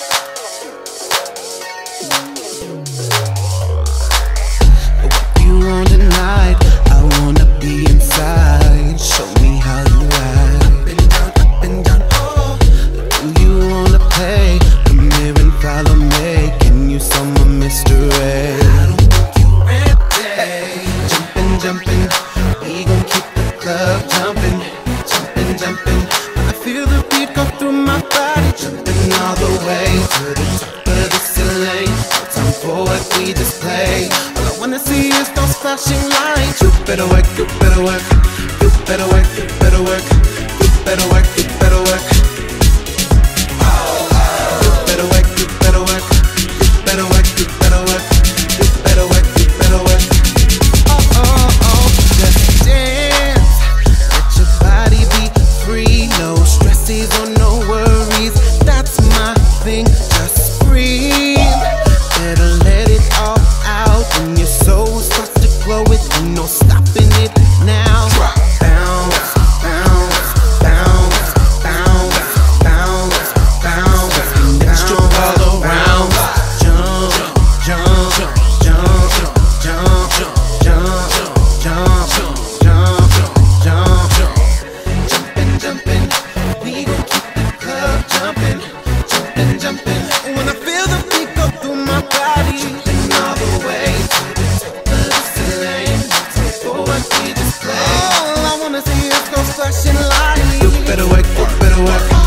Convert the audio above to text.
Bye. flashing lights. You better work, you better work, you better work, you better work, you better work, you better work. Better work, better work.